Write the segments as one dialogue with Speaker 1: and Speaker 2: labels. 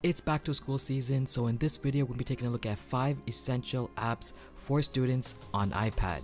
Speaker 1: It's back to school season, so in this video we'll be taking a look at 5 essential apps for students on iPad.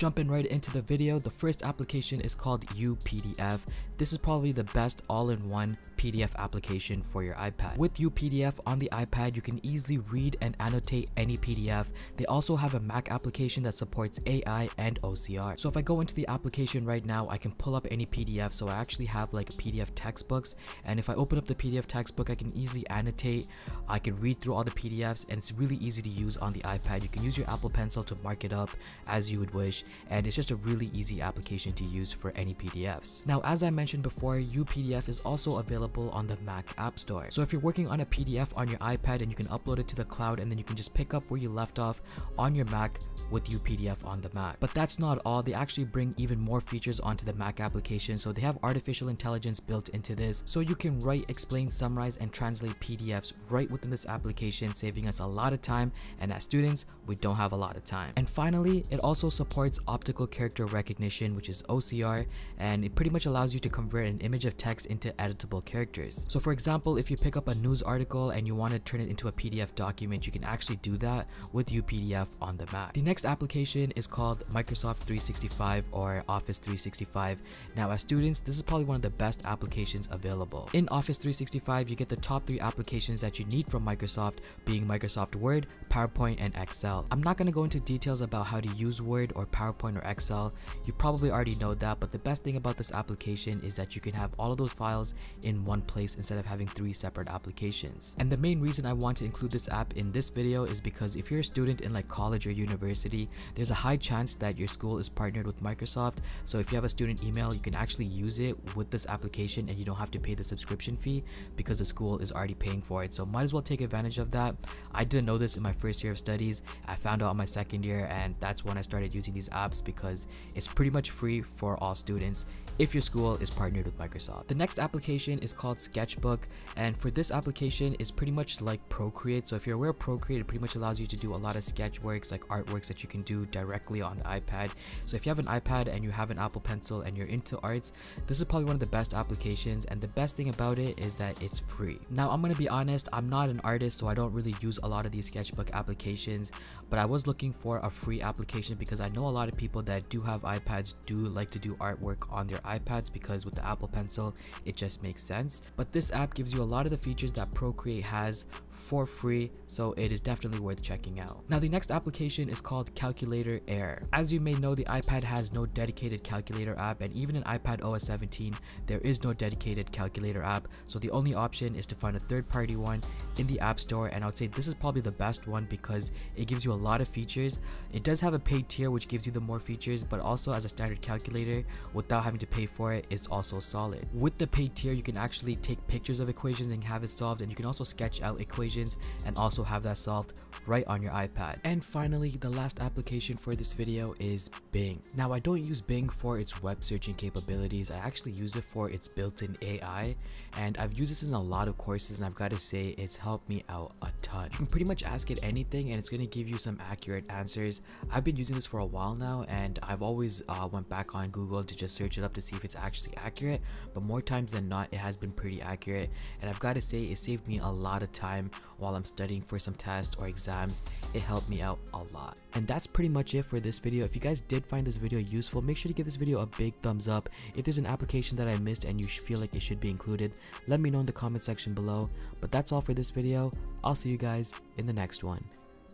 Speaker 1: Jumping right into the video, the first application is called UPDF. This is probably the best all-in-one PDF application for your iPad. With UPDF on the iPad, you can easily read and annotate any PDF. They also have a Mac application that supports AI and OCR. So if I go into the application right now, I can pull up any PDF. So I actually have like PDF textbooks. And if I open up the PDF textbook, I can easily annotate. I can read through all the PDFs and it's really easy to use on the iPad. You can use your Apple Pencil to mark it up as you would wish. And it's just a really easy application to use for any PDFs. Now, as I mentioned before, UPDF is also available on the Mac App Store. So if you're working on a PDF on your iPad and you can upload it to the cloud and then you can just pick up where you left off on your Mac with UPDF on the Mac. But that's not all, they actually bring even more features onto the Mac application. So they have artificial intelligence built into this. So you can write, explain, summarize, and translate PDFs right within this application, saving us a lot of time. And as students, we don't have a lot of time. And finally, it also supports optical character recognition, which is OCR, and it pretty much allows you to convert an image of text into editable characters. So for example, if you pick up a news article and you want to turn it into a PDF document, you can actually do that with UPDF on the Mac. The next application is called Microsoft 365 or Office 365. Now as students, this is probably one of the best applications available. In Office 365, you get the top three applications that you need from Microsoft being Microsoft Word, PowerPoint, and Excel. I'm not going to go into details about how to use Word or PowerPoint or Excel. You probably already know that, but the best thing about this application is that you can have all of those files in one place instead of having three separate applications. And the main reason I want to include this app in this video is because if you're a student in like college or university, there's a high chance that your school is partnered with Microsoft. So if you have a student email, you can actually use it with this application and you don't have to pay the subscription fee because the school is already paying for it. So might as well take advantage of that. I didn't know this in my first year of studies. I found out in my second year and that's when I started using these apps because it's pretty much free for all students if your school is partnered with Microsoft. The next application is called Sketchbook and for this application is pretty much like Procreate. So if you're aware of Procreate, it pretty much allows you to do a lot of sketchworks like artworks that you can do directly on the iPad. So if you have an iPad and you have an Apple Pencil and you're into arts, this is probably one of the best applications and the best thing about it is that it's free. Now I'm gonna be honest, I'm not an artist so I don't really use a lot of these sketchbook applications but I was looking for a free application because I know a lot of people that do have iPads do like to do artwork on their iPads because with the Apple Pencil, it just makes sense. But this app gives you a lot of the features that Procreate has for free, so it is definitely worth checking out. Now the next application is called Calculator Air. As you may know, the iPad has no dedicated calculator app and even in iPad OS 17, there is no dedicated calculator app, so the only option is to find a third-party one in the App Store and I would say this is probably the best one because it gives you a lot of features. It does have a paid tier which gives you the more features, but also as a standard calculator without having to pay for it, it's also solid. With the paid tier, you can actually take pictures of equations and have it solved and you can also sketch out equations equations and also have that solved right on your iPad. And finally, the last application for this video is Bing. Now I don't use Bing for its web searching capabilities, I actually use it for its built-in AI and I've used this in a lot of courses and I've got to say it's helped me out a ton. You can pretty much ask it anything and it's going to give you some accurate answers. I've been using this for a while now and I've always uh, went back on Google to just search it up to see if it's actually accurate but more times than not it has been pretty accurate and I've got to say it saved me a lot of time while I'm studying for some tests or exams. It helped me out a lot. And that's pretty much it for this video. If you guys did find this video useful, make sure to give this video a big thumbs up. If there's an application that I missed and you feel like it should be included, let me know in the comment section below. But that's all for this video. I'll see you guys in the next one.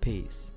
Speaker 1: Peace.